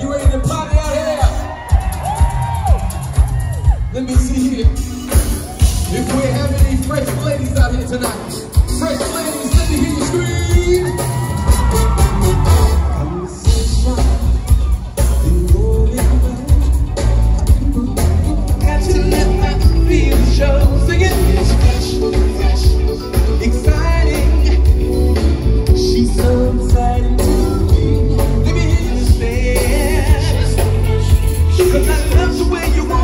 You ready to party out here? Let me see here. If we have any fresh ladies out here tonight. Fresh ladies. Cause I love the way you walk.